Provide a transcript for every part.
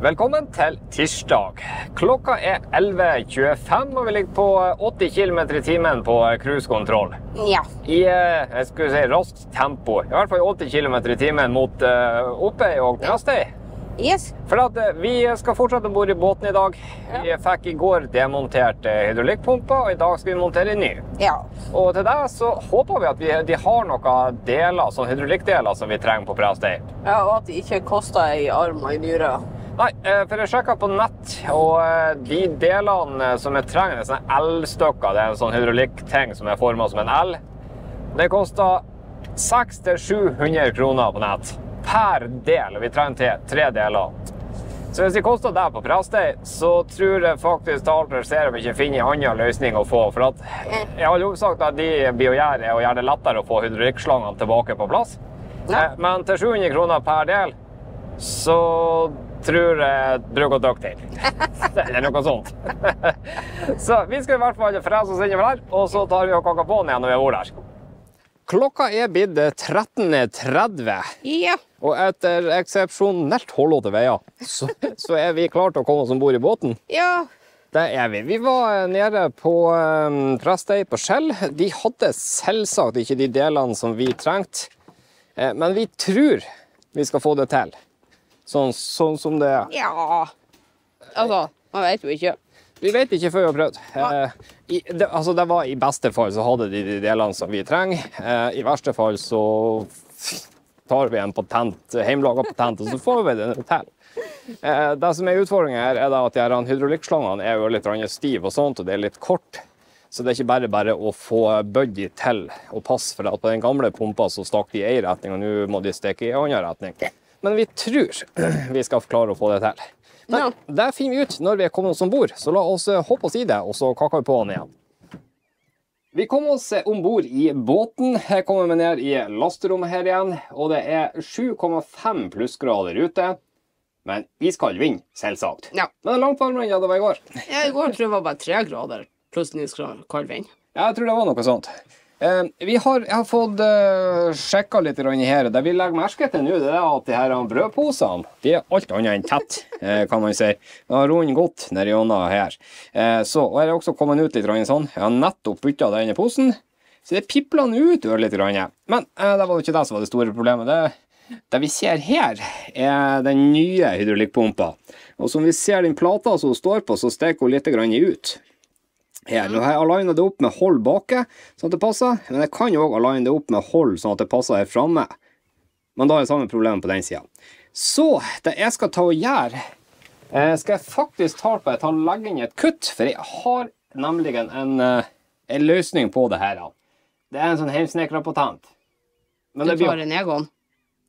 Velkommen til tirsdag. Klokka er 11.25, og vi ligger på 80 km i timen på cruisekontroll. Ja. I eh, jeg skulle si, raskt tempo. I hvert fall 80 km i timen mot uh, Oppøy og Grastøy. Yes. For at eh, Vi skal fortsette om bord i båten i dag. Vi fikk i går demontert eh, hydraulikkpumpa, og i dag skal vi montere en ny. Ja. Og til det så håper vi at vi, de har noen deler, sånn hydraulikkdeler som vi trenger på Prestøy. ja. Og at de ikke koster ei arm og ei nyre. Nei, eh, for jeg sjekka på nett, og eh, de delene som jeg trenger, er sånne L-stykker. Det er en sånn hydraulikkting som er forma som en L. Det koster 600-700 kroner på nett per del. Vi trenger til tre deler. Så hvis det koster det på Prestøy, så tror jeg faktisk talt og ser om vi ikke finner en annen løsning å få. For at i all hovedsak det de blir å gjøre, er å gjøre det lettere å få hydraulikkslangene tilbake på plass. Ja. Eh, Men til 700 kroner per del, så tror jeg bruk og dykk til. Det er noe sånt. Så vi skal i hvert fall frese oss innover her, og så tar vi og kaker på den igjen når vi har vært der. Klokka er blitt 13.30. Ja. Og etter eksepsjonelt hullete veier, så, så er vi klare til å komme oss om bord i båten. Ja. Det er vi. Vi var nede på um, Prestøy på Skjell. De hadde selvsagt ikke de delene som vi trengte, eh, men vi tror vi skal få det til. Sånn, sånn som det er. Ja. Altså, man vet jo ikke. Vi vet ikke før vi har prøvd. Eh, i, det, altså det var I beste fall så hadde de de delene som vi trenger. Eh, I verste fall så tar vi en patent, hjemmelaga patent, og så får vi det til. Eh, det som er utfordringen her, er at de hydraulikkslangene er jo litt stive og sånt, og det er litt kort. Så det er ikke bare bare å få bøyd de til og passe, for at på den gamle pumpa så stakk de i én retning, og nå må de stikke i en annen retning. Men vi tror vi skal klare å få det til. Men Ja. finner vi ut når vi er kommet oss om bord, så la oss eh, hoppe oss i det, og så kaker vi på den igjen. Vi kom oss om bord i båten. Her kommer vi ned i lasterommet her igjen, og det er 7,5 plussgrader ute. Men iskald vind, selvsagt. Ja. Men det er langt varmere enn det var i går. ja I går tror jeg det var bare tre grader pluss iskald kald vind. Ja, jeg tror det var noe sånt. Eh, vi har, jeg har fått uh, sjekka litt her. Det vi legger merke til nå, det er at de her brødposene de er alt annet enn tett, eh, kan man si. De har rundet godt nedi gjennom her. Eh, så, og jeg har også kommet ut litt sånn. Jeg har nettopp bytta denne posen, så det pipler ut litt. Men eh, det var jo ikke det som var det store problemet. Det, det vi ser her, er den nye hydraulikkpumpa. Og som vi ser den plata som hun står på, så stikker hun litt ut. Her, nå har jeg alignet det opp med hold bake, sånn at det passer. Men jeg kan òg aligne det opp med hold, sånn at det passer her framme. Men da er det samme problem på den sida. Så det jeg skal ta og gjøre, eh, skal jeg faktisk ta på jeg tar legge inn et kutt, for jeg har nemlig en, eh, en løsning på det her. Det er en sånn patent. Men Du det blir tar en Egon.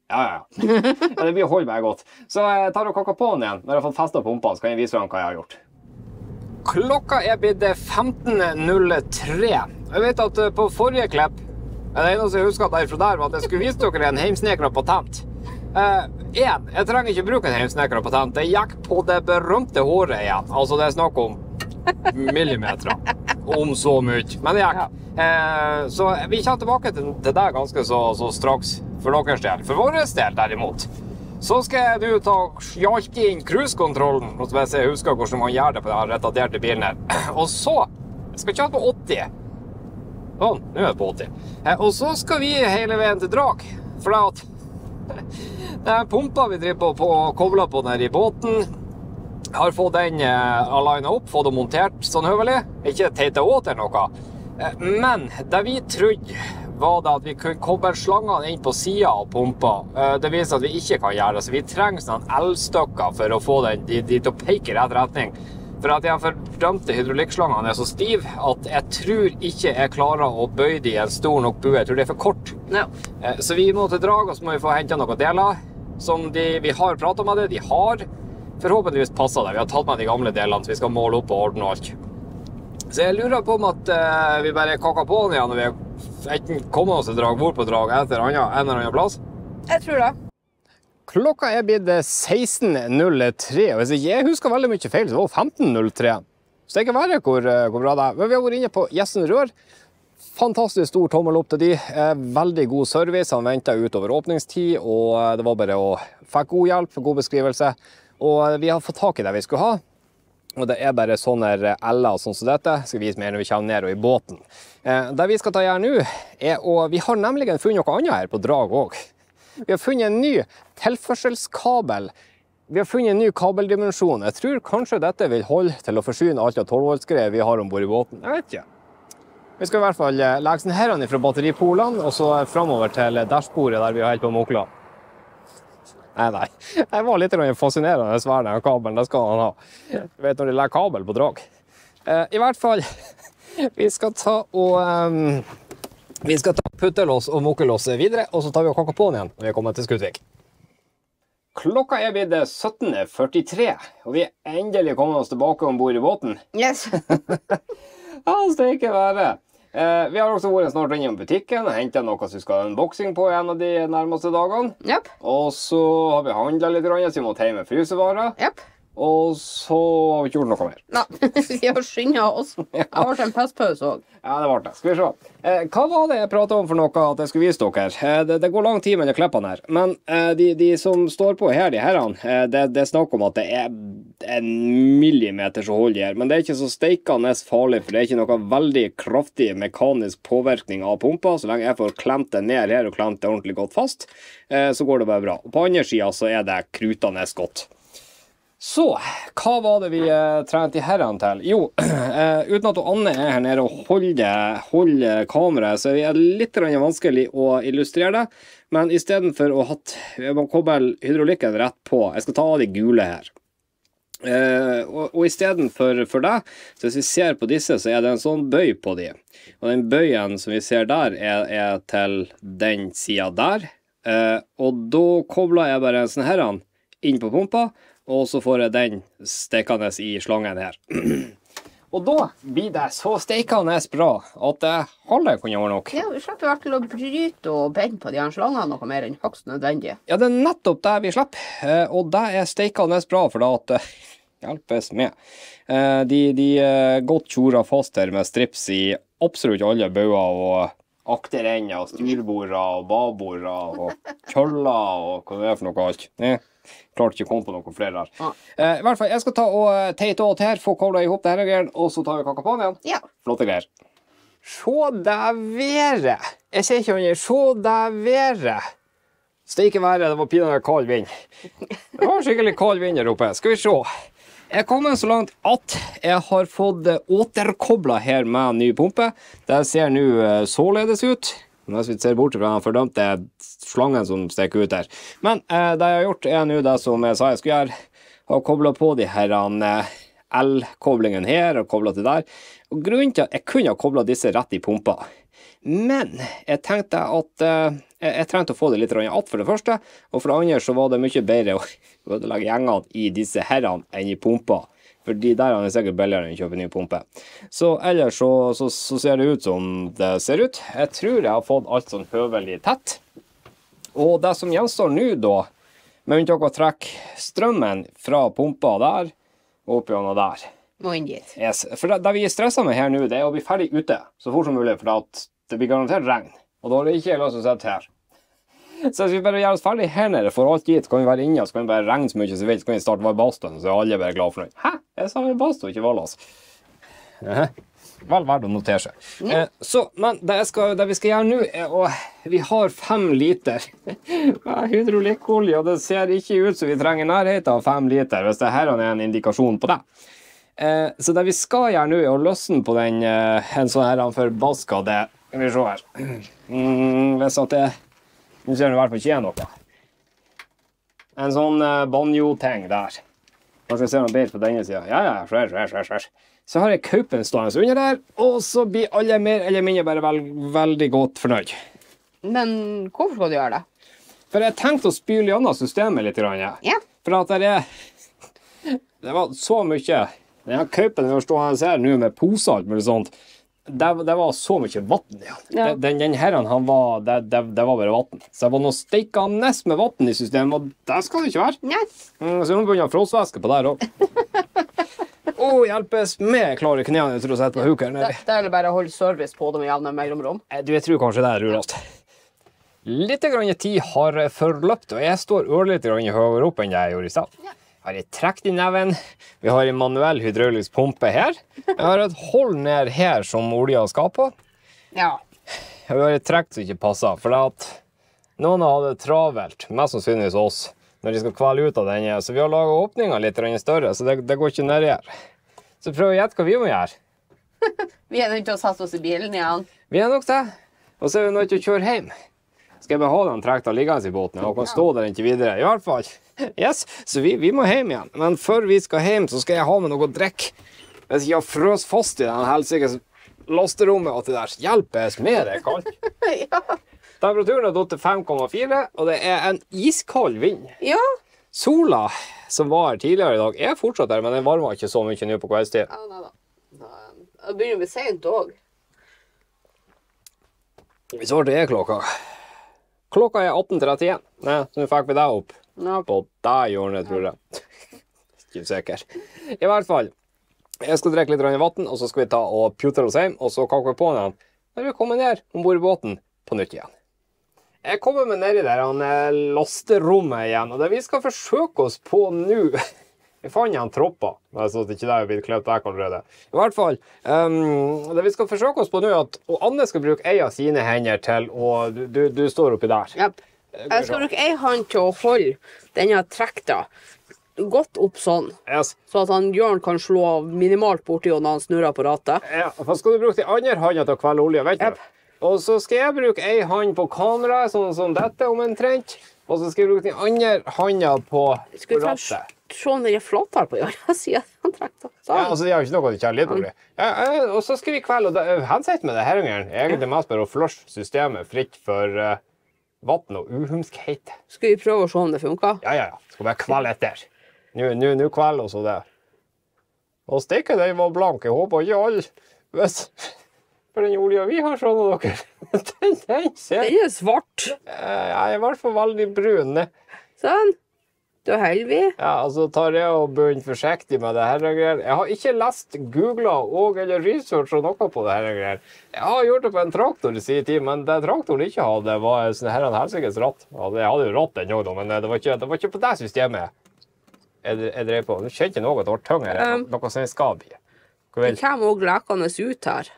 ja, ja, ja. ja. Det blir å holde meg godt. Så jeg tar og kakker på den igjen. Når jeg har fått festa pumpa, så kan jeg vise fram hva jeg har gjort. Klokka er blitt 15.03. Jeg vet at eh, på forrige klipp Det eneste jeg husker derfra der, var at jeg skulle vise dere en heimsnekra patent. Én, en, jeg trenger ikke bruke en heimsnekra patent. Det gikk på det berømte håret igjen. Altså, det er snakk om millimeter. Om så mye. Men det gikk. Eh, så vi kommer tilbake til, til det ganske så, så straks, for deres del. For vår del, derimot, så skal du ta sjalke inn cruisekontrollen. hvis jeg husker hvordan man gjør det på den retarderte bilen her. Og så skal vi kjøre på 80. Sånn, nå er jeg på 80. Eh, og så skal vi hele veien til Drag. For at den pumpa vi driver på, og kobler på nede i båten, har fått den eh, aligna opp, fått den montert sånn høvelig. Ikke teita åt eller noe. Eh, men det vi trodde, var det at vi kunne koble slangene inn på sida av pumpa. Eh, det viser at vi ikke kan gjøre det, så vi trenger sånne L-stykker for å få den de, de til å peke i rett retning. For at de fordømte hydraulikkslangene er så stive at jeg tror ikke jeg klarer å bøye de i en stor nok bue. Jeg tror det er for kort. Ja. Eh, Så vi må til drag, og så må vi få henta noen deler som de, vi har prata med det. De har forhåpentligvis passa det. Vi har tatt med de gamle delene, så vi skal måle opp og ordne alt. Så jeg lurer på om at eh, vi bare kakker på den igjen når vi enten kommet oss til drag, bord på drag etter en eller annen plass. Jeg tror det. Klokka er blitt 16.03, og hvis jeg husker veldig mye feil, så var det 15.03. Så det er ikke verre hvor, eh, hvor bra det er. Men vi har vært inne på Gjessen Rør. Fantastisk stor tommel opp til de. Eh, Veldig god service. Han venta utover åpningstid, og eh, det var bare å Fikk god hjelp, god beskrivelse. Og vi har fått tak i det vi skulle ha. Og det er bare sånne L-er sånn som dette. Skal vise mer når vi kommer ned og i båten. Eh, det vi skal ta gjøre nå, er å Vi har nemlig funnet noe annet her på drag òg. Vi har funnet en ny tilførselskabel. Vi har funnet en ny kabeldimensjon. Jeg tror kanskje dette vil holde til å forsyne alt av 12 volts-greier vi har om bord i båten. Jeg vet ikke. Vi skal i hvert fall eh, legge sånn her fra batteripolene og så framover til dashbordet der vi har holdt på å mokle. Nei, nei. Jeg var litt fascinerende svær, den kabelen. Det skal han ha. Du vet når de legger kabel på drag. Eh, I hvert fall Vi skal ta og um, Vi skal ta puttelås og mokkelås videre, og så tar vi og kakker på den igjen når vi er kommet til Skutvik. Klokka er blitt 17.43, og vi er endelig kommet oss tilbake om bord i båten. Yes. ja, steike være. Eh, vi har også vært snart innom butikken og henta noe som vi skal ha unboxing på en av de nærmeste dagene. Yep. Og så har vi handla litt, så vi måtte hjem med frysevarer. Yep. Og så har vi ikke gjort noe mer. Nei, vi har skynda oss. Det har vært en pestpause òg. Ja, det ble det. Skal vi se. Eh, hva var det jeg prata om for noe at jeg skulle vise dere? Eh, det, det, går lang tid mellom klippene her. Men eh, de, de, som står på her, de herrene, eh, det, det, er snakk om at det er en millimeter som holder her. Men det er ikke så steikende farlig, for det er ikke noe veldig kraftig mekanisk påvirkning av pumpa. Så lenge jeg får klemt det ned her og klemt det ordentlig godt fast, eh, så går det bare bra. På andre sida så er det krutende godt. Så, hva var det vi eh, trente de herrene til? Jo, eh, uten at Anne er her nede og holder, holder kameraet, så er det litt vanskelig å illustrere det. Men istedenfor å ha koble hydraulikken rett på Jeg skal ta av de gule her. Eh, og, og istedenfor for det, så hvis vi ser på disse, så er det en sånn bøy på de. Og den bøyen som vi ser der, er, er til den sida der. Eh, og da kobler jeg bare en sånn her inn på pumpa og så får jeg den stekende i slangen her. Og da blir det så steikende bra at det halve kunne vært nok. Ja, Vi slipper i hvert fall å bryte og bende på de her slangene noe mer enn høyst nødvendig. Ja, det er nettopp det vi slipper, eh, og det er steikende bra, for da at det hjelpes med. Eh, de, de godt tjora fast her med strips i absolutt alle bauger og akterender og styrbord og babord og køller og hva det er for noe alt. Ja. Klarte ikke å komme på noen flere der. Ah. Eh, I hvert fall, Jeg skal ta og eh, teite og her, få kobla i hop det her, og så tar vi kaka på den igjen. Ja. Flotte greier. Se det været! Jeg ser ikke annet. Se det været! Steike været, det var pinadø kald vind. Det var skikkelig kald vind der oppe. Skal vi se. Jeg er kommet så langt at jeg har fått återkobla her med ny pumpe. Det ser nå eh, således ut. Hvis vi ser bort fra den fordømte slangen som stikker ut her. Men eh, det jeg har gjort, er nå det som jeg sa jeg skulle gjøre. Har kobla på de her eh, L-koblingen her og kobla til der. Og Grunnen til at jeg kunne ha kobla disse rett i pumpa, men jeg tenkte at eh, jeg, trengte å få det litt att for det første, og for det andre så var det mye bedre å ødelegge gjengene i disse herrene enn i pumpa. For de der er det sikkert billigere enn å kjøpe ny pumpe. Så ellers så, så, så, ser det ut som det ser ut. Jeg tror jeg har fått alt sånn høvelig tett. Og det som gjenstår nå, da, med unntak av å trekke strømmen fra pumpa der og opp gjennom der Må inn dit. Yes. For det, det vi er stressa med her nå, det er å bli ferdig ute så fort som mulig, for det blir garantert regn. Og da har det ikke lov til å sitte her. Så hvis vi bare gjør oss ferdig her nede, for alt dit, kan vi være inne, så kan vi bare regne så mye som vi vil, så kan vi starte badstuen, så er alle bare glad for det. Hæ? Jeg sa badstue, ikke Vallas. Vel verdt å notere seg. Ja. Eh, så, men det, skal, det, vi skal gjøre nå, er å Vi har fem liter hydraulikkolje, og det ser ikke ut som vi trenger nærheten av fem liter, hvis dette er en indikasjon på det. Eh, så det vi skal gjøre nå, er å løsne på den, eh, en sånn her forbaska det Skal vi se her. Mm, hvis at det nå ser du i hvert fall ikke noe. En sånn uh, banjo-ting der. Kanskje jeg ser noe bedre på denne sida. Ja, ja, svær, svær, svær. Så har jeg kaupen stående under der, og så blir alle mer eller mindre bare vel, veldig godt fornøyd. Men hvorfor skal du gjøre det? For jeg tenkte å spyle gjennom systemet litt. Ja. For at det er Det var så mye Den kaupen vi har stående her nå med poser og alt mulig sånt det, det, var så mye vann i ja. Den, den herren, han var Det, det, det var bare vann. Så det var noe steikende med vann i systemet, og det skal det ikke være. Nei. Mm, så nå begynner frostvæske på der òg. Å, oh, hjelpes med klare knærne til å sette på huk her nede. Det, er bare å holde service på det med jevne mellomrom. Eh, du, jeg tror kanskje det er lurest. Litt grann tid har forløpt, og jeg står ørlite grann høyere opp enn jeg gjorde i stad. Ja. Har et trekk i neven. Vi har en manuell hydraulisk pumpe her. Jeg har et hold ned her som olja skal på. Ja. Vi har et trekk som ikke passer. For noen har det travelt, mest sannsynligvis oss, når de skal kvele ut av denne. Så vi har laga åpninga litt større, så det, det går ikke nedi her. Så prøv å gjette hva vi må gjøre. Vi er nødt til å sette oss i bilen igjen. Vi er nok det. Og så er vi nødt til å kjøre hjem. Skal jeg bare ha den trekta liggende i båten og kan stå der inntil videre. I hvert fall. Yes, Så vi, vi må hjem igjen. Men før vi skal hjem, så skal jeg ha med noe å drikke. Hvis ikke jeg frøs fast i den helsikes lasterommet og det der hjelpes med det er kaldt. ja. Temperaturen har datt til 5,4, og det er en iskald vind. ja. Sola som var her tidligere i dag, er fortsatt der, men den varmer ikke så mye nå på kveldstid. Ja, nei da. Det begynner å bli seint òg. Vi så det er klokka. Klokka er 18.31. Nei, så nå fikk vi deg opp Ja. på det hjørnet, tror jeg. Ikke sikker. I hvert fall. Jeg skal drikke litt vann, og så skal vi ta og putre oss hjem, og så kakke på den når vi kommer ned om bord i båten på nytt igjen. Jeg kommer meg ned i det eh, lasterommet igjen, og det vi skal forsøke oss på nå Vi fant igjen tropper, så at ikke det er blitt klippet vekk allerede. I hvert fall, um, Det vi skal forsøke oss på nå, er at Anne skal bruke ei av sine hender til å Du, du, du står oppi der. Yep. Jeg skal bruke ei hånd til å holde denne trekta godt opp sånn, Yes. så at han Jørn kan slå minimalt borti henne når han snurrer på rattet. Ja, for skal du bruke den andre hånda til å kvele olje, vet du? Og så skal jeg bruke ei hånd på kameraet, sånn som dette omtrent. Og så skal jeg bruke den andre hånda på rattet. Se om den er flatere på jorda, siden han. Ja, Sånn. altså, de har jo ikke noe kjærlighet. Ja, ja, og så skal vi kveld, og det er med det her ungeren, egentlig mest bare å flushe systemet fritt for uh, vann og uhumskhet. Skal vi prøve å se om det funker? Ja, ja, ja. Skal bare kvelde etter. Nå, nå, nå kveler også det. Og stikket den var blank. Jeg håper ikke alle hvis For den olja vi har, skjønner dere, den, den ser Den er svart. Eh, Jeg er i hvert fall veldig brun. Sånn. Da holder vi. Ja, altså tar jeg og begynner forsiktig med det her og greier. Jeg har ikke lest, googla og eller researcha noe på det her og greier. Jeg har gjort det på en traktor i sin tid, men det traktoren ikke hadde, var sånn her en helsikes ratt. Jeg hadde jo ratt den òg, men det var, ikke, det var ikke på det systemet jeg, jeg drev på. Nå kjente jeg noe at det var tyngre. Um. noe som jeg skal bli. Det kommer òg lekende ut her.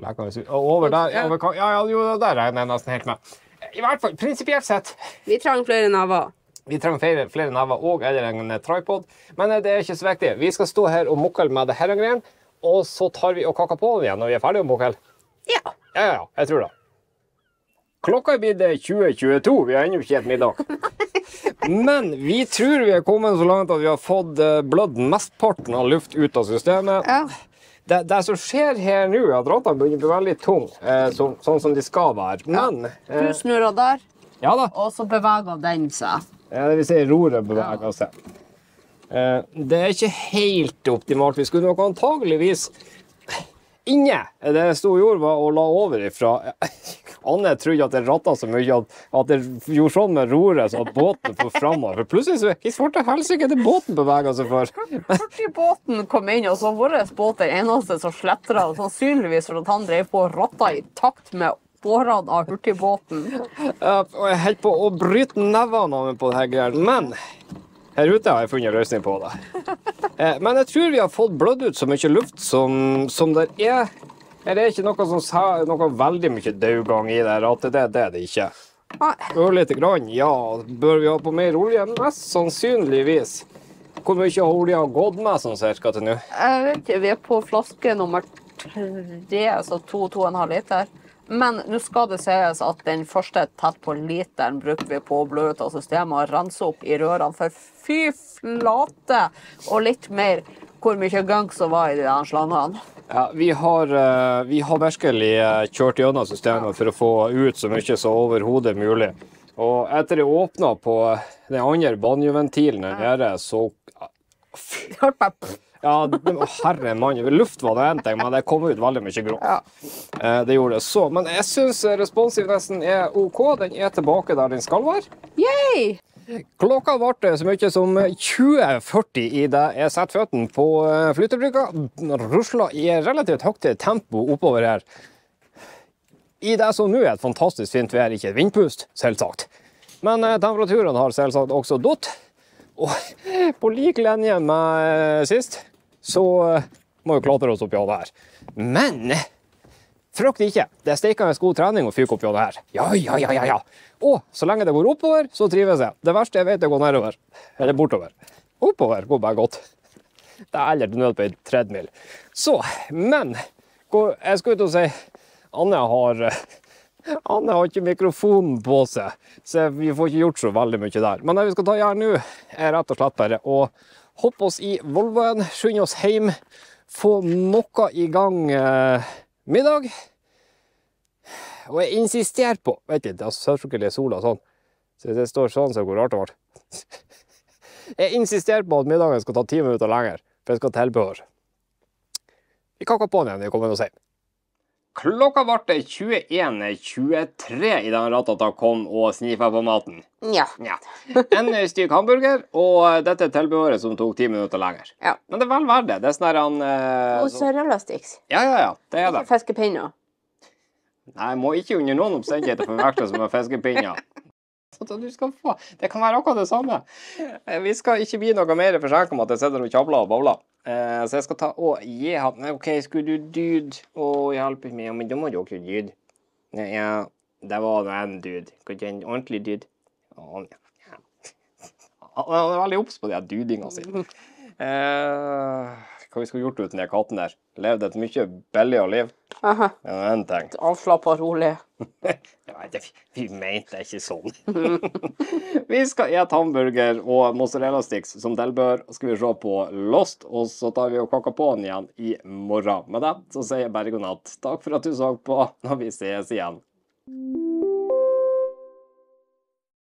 Lekende ut? Og over der, ja, over, ja, ja, jo, der regner jeg nesten helt med. I hvert fall, prinsipielt sett Vi trenger flere never. Vi trenger flere, flere never og eller en tripod, men eh, det er ikke så viktig. Vi skal stå her og mokle med det og greiene, og så tar vi og kaker på igjen når vi er ferdige å mokle. Ja. Ja, ja, ja, jeg tror det. Klokka er blitt 2022, vi har ennå ikke spist middag. Men vi tror vi er kommet så langt at vi har fått eh, blødd mesteparten av luft ut av systemet. ja. Det, det som skjer her nå, er at rattene begynner å bli veldig tunge, så, sånn, som de skal være. Men Du eh, snurrer der, Ja og så beveger den seg. Ja, det vil si roret beveger seg. Eh, det er ikke helt optimalt. Vi skulle nok antageligvis Inne det jeg sto og gjorde, var å la over ifra Anne trodde at det ratta så mye at, at det gjorde sånn med roret så at båten for framover. For plutselig så Hva svarte helsike det båten beveger seg for? Hurtigbåten kom inn, og så var vår båt den eneste som sletra. Sannsynligvis for at han drev på og ratta i takt med årene av hurtigbåten. Og jeg holder på å bryte nevene av meg på dette her greiene. Men her ute har jeg funnet løsning på det. Eh, Men jeg tror vi har fått blødd ut så mye luft som, som det er. Her er ikke noe, som, noe veldig mye daugang i det. At det, det er det ikke. Ørlite grann, ja. Bør vi ha på mer olje? Mest sannsynligvis. Hvor mye har olja gått med sånn cirka til nå? Jeg vet ikke, vi er på flaske nummer tre, altså to, to og en halv liter. Men nå skal det sies at den første tett på literen bruker vi på å blø ut av systemet og rense opp i rørene. For fy flate og litt mer hvor mye gunk som var i de der slangene. Ja, vi har, eh, vi har virkelig eh, kjørt gjennom systemet for å få ut så mye som overhodet mulig. Og etter det åpna på den andre banjoventilen der nede, så Hørte pff. Ja, herre mann. Luft var det én ting, men det kom ut veldig mye grått. Ja. Eh, Det gjorde det. Så, men jeg syns responsivnessen er OK. Den er tilbake der den skal være. Yay! Klokka ble så mye som 20.40 i det jeg setter føttene på eh, flytebrygga. Rusla i relativt høyt tempo oppover her. I det som nå er et fantastisk fint vær, ikke et vindpust, selvsagt. Men temperaturen temperaturene har selvsagt også datt. Og på lik linje med sist, så må vi klatre oss opp gjennom det her. Men frykt ikke, det er steikende god trening å fyke opp gjennom det her. Ja, ja, ja, ja, ja. Og så lenge det går oppover, så trives jeg. Det verste jeg vet, er å gå nedover. Eller bortover. Oppover går bare godt. Det er aldri nød på ei tredemil. Så, men jeg skulle ut og si Anne har Anne har ikke mikrofonen på seg, så vi får ikke gjort så veldig mye der. Men det vi skal ta gjøre nå, er rett og slett bare å hoppe oss i Volvoen, skynde oss hjem, få noe i gang eh, middag. Og jeg insisterer på Vet ikke, det er selvfølgelig sola sånn, så det står sånn, så går rart det ble. Jeg insisterer på at middagen skal ta ti minutter lenger, for jeg skal ha tilbehør. Vi kakker på den igjen når vi kommer oss hjem. Klokka ble 21.23 i den Ratata kom og snifa på maten. Ja. ja. En stygg hamburger og dette tilbehøret som tok ti minutter lenger. Ja. Men det er vel verdt det. Det er sånn han eh, Mozzarella-sticks. Ja, ja, ja. Det er det. Ikke fiskepinner. Nei, må ikke under noen omstendigheter forveksles med fiskepinner. Du skal få. Det kan være akkurat det samme. Eh, vi skal ikke bli noe mer forsinka om at jeg sitter og kjabler og babler. Eh, så jeg skal ta og gi han OK, skulle du dude og hjelpe meg? Men da må du også dude. Ja, det var nå en dude. Kanskje en ordentlig dude? Han er veldig obs på de dudinga sine. Eh, hva vi skulle gjort uten de kattene der? Levd et mye billigere liv. Aha. Det en ting. Avslappa og rolig. ja, det, vi mente ikke sånn. vi skal spise hamburger og mozzarella sticks som tilbør. Skal vi se på Lost, og så tar vi og kaker på den igjen i morgen. Med det så sier jeg bare god natt. Takk for at du så på når vi ses igjen.